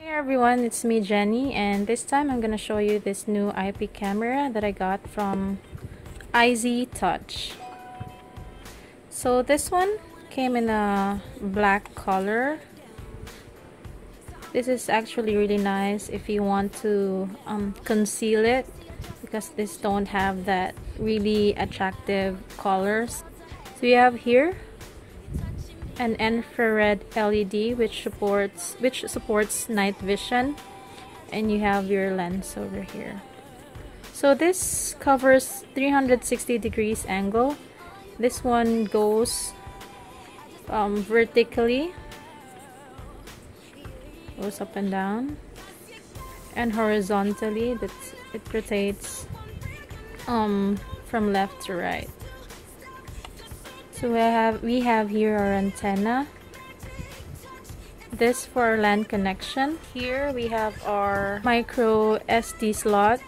Hey everyone, it's me Jenny and this time I'm gonna show you this new IP camera that I got from IzTouch. So this one came in a black color. This is actually really nice if you want to um, conceal it because this don't have that really attractive colors. So you have here an infrared LED which supports which supports night vision. And you have your lens over here. So this covers 360 degrees angle. This one goes um, vertically. Goes up and down. And horizontally that it rotates um, from left to right so we have we have here our antenna. This for our LAN connection. Here we have our micro SD slot.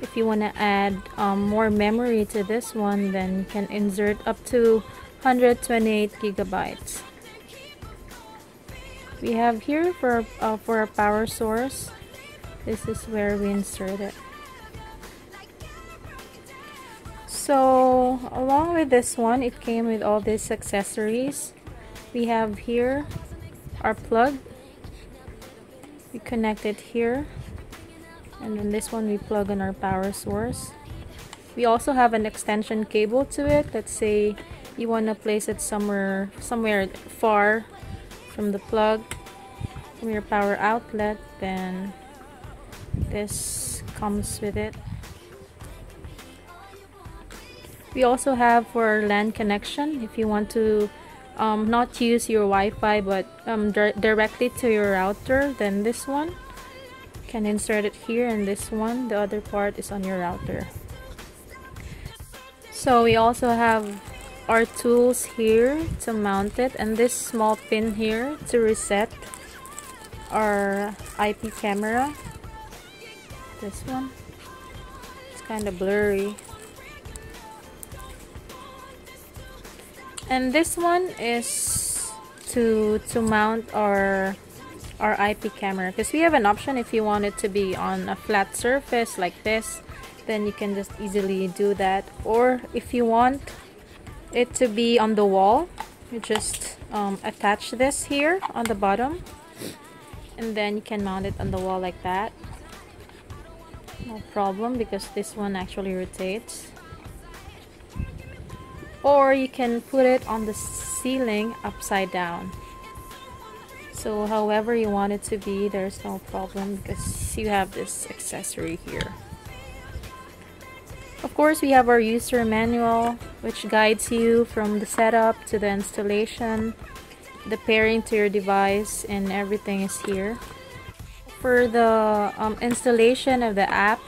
If you want to add um, more memory to this one, then you can insert up to 128 gigabytes. We have here for uh, for our power source. This is where we insert it. So along with this one it came with all these accessories. We have here our plug. We connect it here. And then this one we plug in our power source. We also have an extension cable to it let's say you want to place it somewhere somewhere far from the plug from your power outlet then this comes with it we also have for LAN connection if you want to um, not use your Wi-Fi but um, directly to your router then this one. Can insert it here and this one. The other part is on your router. So we also have our tools here to mount it and this small pin here to reset our IP camera. This one. It's kind of blurry and this one is to to mount our our IP camera. Because we have an option if you want it to be on a flat surface like this then you can just easily do that. Or if you want it to be on the wall you just um, attach this here on the bottom and then you can mount it on the wall like that. No problem because this one actually rotates or you can put it on the ceiling upside down. So however you want it to be there's no problem because you have this accessory here. Of course we have our user manual which guides you from the setup to the installation the pairing to your device and everything is here. For the um, installation of the app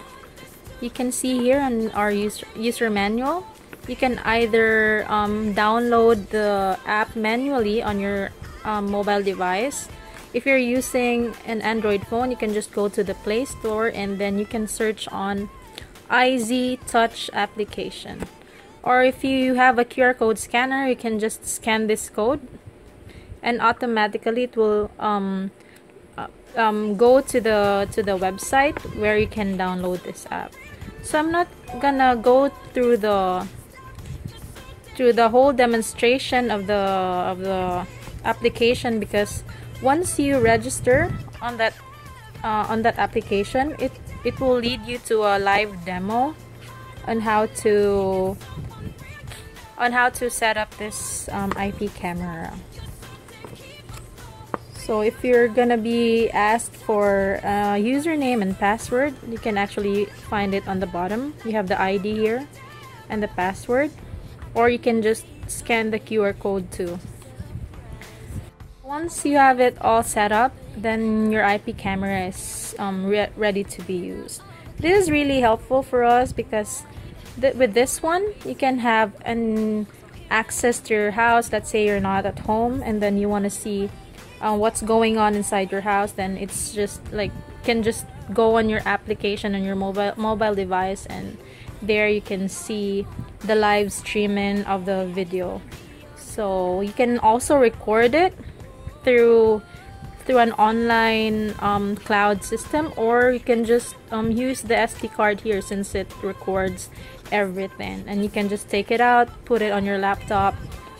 you can see here on our user, user manual you can either um, download the app manually on your um, mobile device. If you're using an android phone you can just go to the play store and then you can search on IzTouch application. Or if you have a QR code scanner you can just scan this code and automatically it will um, uh, um, go to the to the website where you can download this app. So I'm not gonna go through the through the whole demonstration of the of the application because once you register on that uh, on that application it it will lead you to a live demo on how to on how to set up this um, IP camera. So if you're gonna be asked for a username and password you can actually find it on the bottom. You have the ID here and the password or you can just scan the QR code too. Once you have it all set up, then your IP camera is um, re ready to be used. This is really helpful for us because th with this one, you can have an access to your house. Let's say you're not at home and then you want to see uh, what's going on inside your house. Then it's just like can just go on your application on your mobile mobile device and there you can see the live streaming of the video. So you can also record it through through an online um, cloud system or you can just um, use the SD card here since it records everything. And you can just take it out put it on your laptop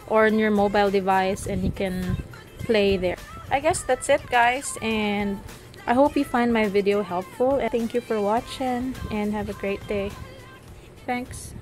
or on your mobile device and you can play there. I guess that's it guys and I hope you find my video helpful. Thank you for watching and have a great day thanks